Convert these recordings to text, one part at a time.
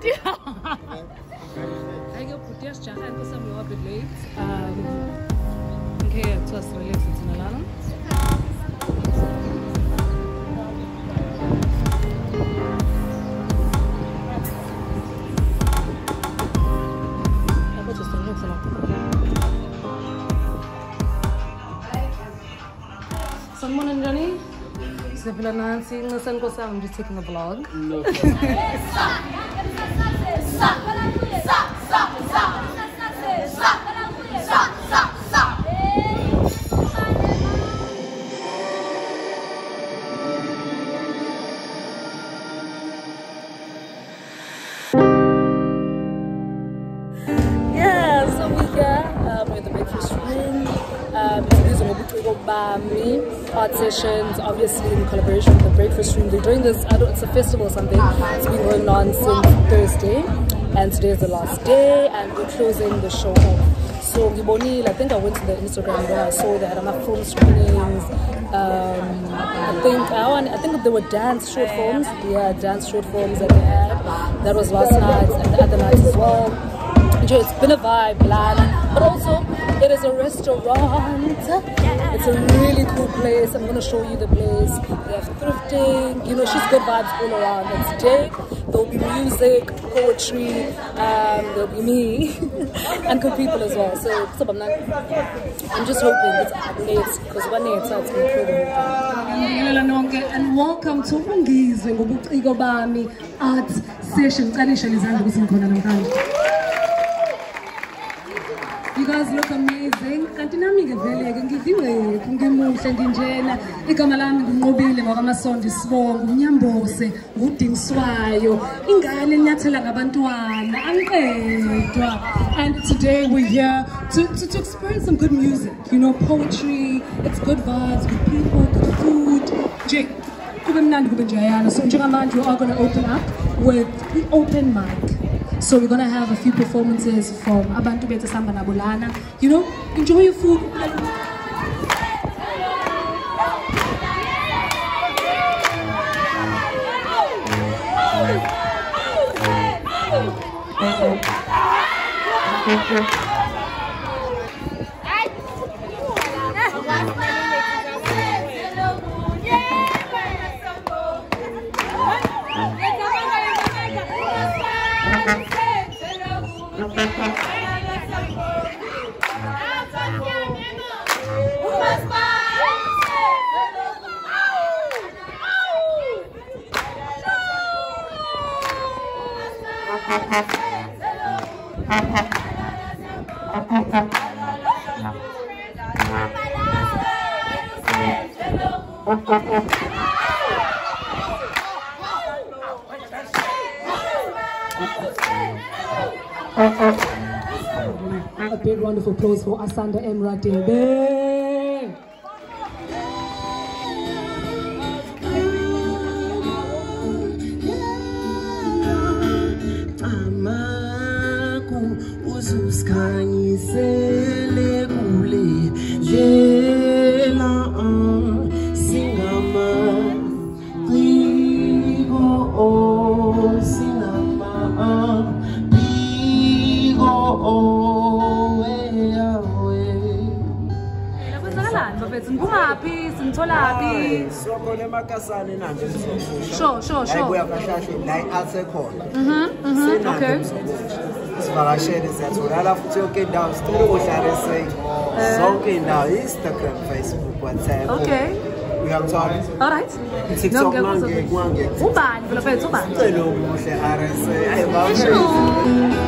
Very sad, yeah. Very sad. I go put your jacket and some a bit late. Um, okay, it was related to Nalana. Aku just don't have some. Someone and Johnny? Sipila Nancy, ngasan ko sa I'm just taking a vlog. No. Bami art sessions, obviously in collaboration with the breakfast room. They're doing this, it's a festival or something. It's been going on since Thursday, and today is the last day, and we're closing the show off. So Gibonil, I think I went to the Instagram where I saw that, enough film screenings. Um, I think I, I think there were dance short films. Yeah, dance short films that they had. That was last night and the other night as well. It's been a vibe, lad. But also, it is a restaurant. It's a really cool place. I'm gonna show you the place. They have thrifting. You know, she's good vibes all around. It's day. There'll be music, poetry. Um, there'll be me and good people as well. So, so I'm, not, I'm just hoping it's late because one day it's out to incredible. And welcome to ungizwe ngobuciko bami art session qalisha lizandla ukuthi ngikhona namhlanje guys look amazing. Kanti nami ke vele ke ngiviwe ngimuhle nginjena. Igama lami nginqobile ngokwamasondo isibongo, unyambose, ngudingiswayo. Ingane enyathela ngabantwana, angiqedwa. And today we're here to, to, to experience some good music, you know, poetry, it's good vibes, good people, good food. Nje, kube mnandi kube njayana. So njengamanje we are going to open up with the open mic. So we're gonna have a few performances from Abantu Beta Samba Nabulana. You know, enjoy your food. A big round of applause for Asanda Emra Debe. bethu kungaphisi ngithola happy sokhona emakasane nanje sure sure sure. uya kashashe la i-art ekhona mhm, mhm okay. sivakashele siyatholakala futhi yonke indawo sithole udlarese eh. zonke indawo instagram facebook whatsapp. Okay. Uyangithola alright tiktok mangekwange ubani phela phela ubani? Ucelo muhle rsa ayi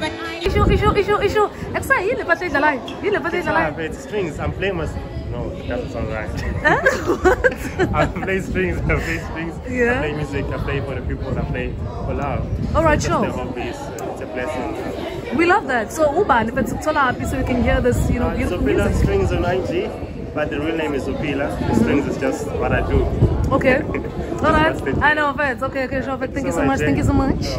we. But Issue, issue, issue, issue. Yile pa stage alive. Yile pa stage Ah, alive. but it's strings. I'm playing my. No, that doesn't sound right. I play strings. I play strings. Yeah. I play music. I play for the people. I play for love. All right, That's sure. The hobby is uh, it's a blessing. We love that. So Uban, if it's happy, so you can hear this, you know, Uh, beautiful Zopila music. strings on IG, but the real name is Zopila. The strings is just what I do. Okay. All right. That's. I know, Feds. Okay, okay, sure. Thank you so so much, Thank you so much.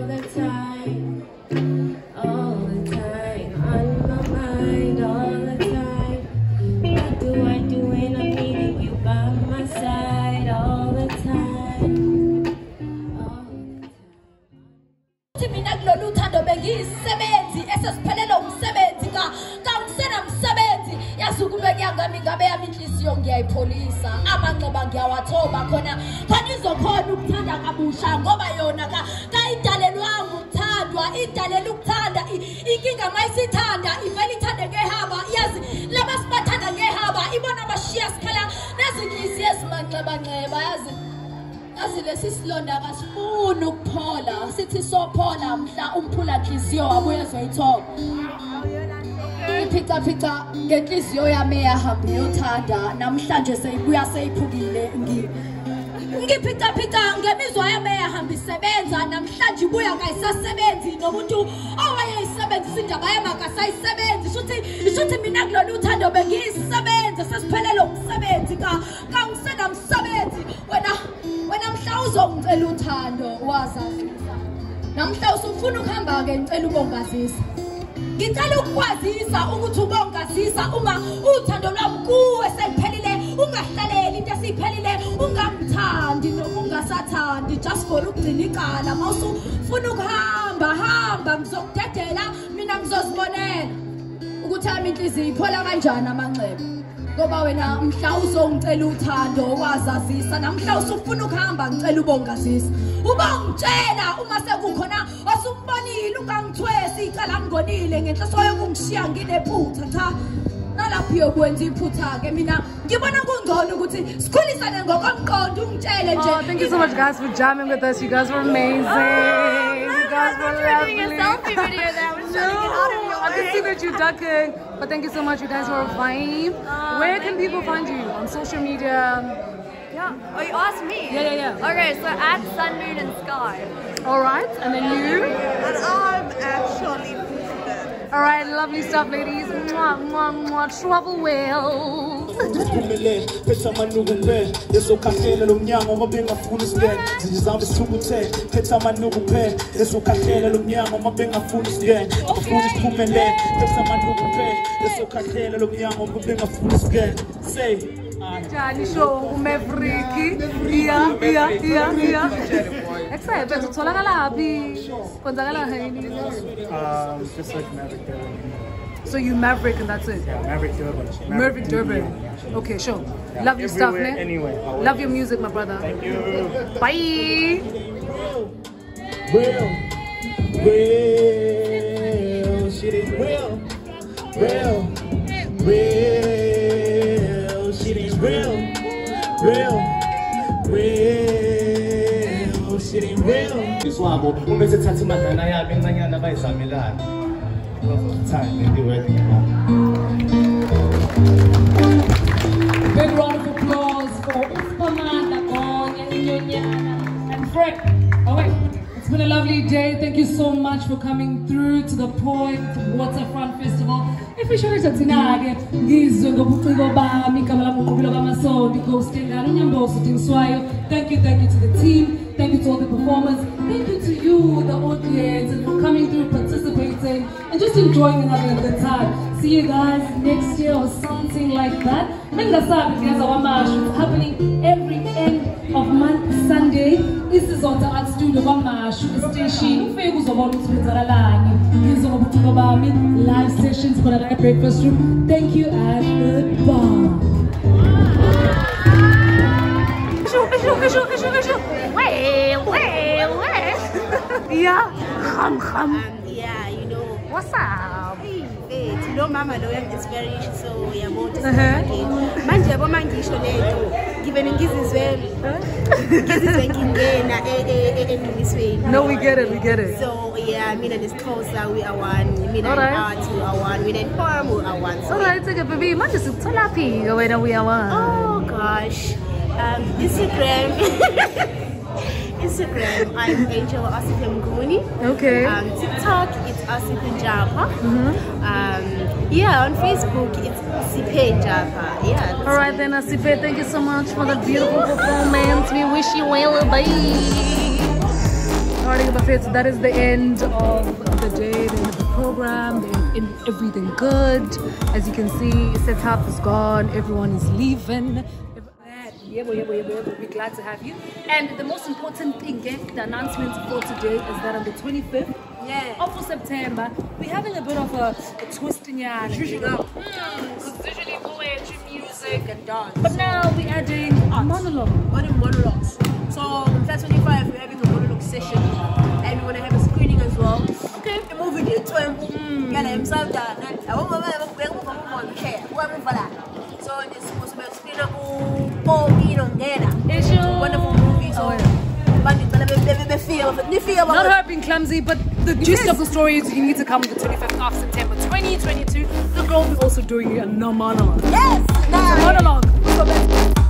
ukube kuyangami ngabe yami inhliziyo ngiyayipholisa amanxeba ngiyawathoba khona khona izokhona ukuthanda kabusha ngoba yona ka kayidalelwanga ukuthandwa idalela ukuthanda I- inkinga mayisithanda ivele ithande ngehaba. Yazi laba sibathanda ngehaba ibona bashiya sikhala nezinhliziyo ezimanxebanxeba yazi. Yazi lesi silonda kasifuni ukuphola sithi sophola mhla umphula nhliziyo wabuye ezoyithoba. Iphicaphica ngenhliziyo yami eyahamba iyothanda namhlanje seyibuya seyiphukile. Ngi ngiphicaphica ngemizwa yami eyahamba isebenza namhlanje ibuya kayisasebenzi. Nomuntu owayeyisebenzisa indaba yami akasayisebenzi. Shuthi shuthi mina kulolu uthando bengiyisebenza. Sesiphelele umsebenzi ka kangisenamsebenzi. Wena wena mhla uzongicela uthando wazazisa namhla usufuna ukuhamba-ke ngicela ubongazisa ngicela ukukwazisa ukuthi ubongazisa uma uthando lwami kuwe seliphelile ungahlaleli into esiyiphelile ungamthandi noma ungasathandi. Just for ukugcina icala. Ma usufuna ukuhamba hamba ngizokudedela mina ngizozibonela. Ukuthi yami inhliziyo iphola kanjani amanxeba ngoba wena mhla uzongicela uthando wazazisa namhla usufuna ukuhamba ngicela ubongazisa ubongitshela uma sekukhona ungangithwesi icala ngenhloso yokungishiya nginephutha cha nalapho uyokwenza iphutha-ke mina ngibona kungcono ukuthi sikhulisane ngokomqondo ungitshele nje Oh, thank you so much, guys, for jamming with us. You guys were amazing. Oh, you guys were lovely. video that was trying to get out of your I can see that you're ducking. But thank you so much. You guys were a vibe. Oh, Where can people find you? On social media? Yeah. Oh, you asked me? Yeah, yeah, yeah. Okay, so at Sun, Moon, and Sky. All right. And then you? And I'm actually Fuchsia. All right. Lovely stuff, ladies. Mwah, mwah, mwah. Travel well. Uphumelele phethe amanuku kuphela lo mnyango ngoba bengafuni isikene zinje zami sithukuthe phethe amanuku kuphela lo mnyango ngoba bengafuni isikene abafuni siphumelele phethe amanuku kuphela lo mnyango ngoba bengafuni isikene say Njani show uMaverick? Yeah, yeah, yeah, yeah. Except utholakala phi? Kwenzakala yini? Um, just like Maverick Durban. So you Maverick and that's it. Yeah, Maverick Durban. Maverick Durban. Okay, sure. Love your stuff, Everywhere, man. anywhere. Love your music, my brother. Thank you. Bye. real real shit is real real real Big round of applause for and Frank. Oh wait, it's been a lovely day. Thank you so much for coming through to the Point Waterfront Festival. Thank you, thank you to the team. Thank you to all the performers. Thank you to you, the audience, and for coming through, participating, and just enjoying and having a good time. See you guys next year or something like that. Mengasabi Geza Wamash. It's happening every end of month Sunday. This is on the Art Studio Wamash station. Ufike uzobona ukuthi kwenzakalani. Ngizobuciko bami live sessions the live breakfast room. Thank you and goodbye. Fishu, fishu, fishu, fishu, fishu. Wait, wait, yeah. Hum, hum. Um, yeah, you know. What's up? Hey, babe, you know mama lo yam-inspiration so uyabona Uh-huh. manje yabo uma ngisho lento ngivele ngizizwe ngizizwe ngingena e- e- e- endumisweni No, we get it, we get it. so yeah mina nesixhosa we are one mina Alright. art we are one mina inform we are one so Alright, take it, baby. Manje we are one. oh gosh um, instagram Instagram, I'm Angel Asif Mguni. Okay. Um, TikTok, it's Asif Japa. Mhm. Um, yeah, on Facebook, it's Sipe Japa. Yeah. All right, then, Asipe, thank you so much for the beautiful performance. We wish you well, bye. All right, Buffet, so that is the end of the day, the end of the program, the everything good. As you can see, setup is gone, everyone is leaving. Yeah, well, yeah, well, yeah, well, yeah, we're glad to have you. And the most important thing, eh, the announcement for today is that on the 25th yeah. of September, we're having a bit of a, a twist in your up. Because usually poetry, music, and dance. But now we're adding a monologue. Adding monologues. So on Flat 25, we're having a monologue session. And we want to have a screening as well. Okay. The movie did 12. Yeah, I'm so done. I want Not her being clumsy, but the gist of the story is you need to come on the 25th of September 2022. The girl is also doing a no monologue. Yes! A monologue.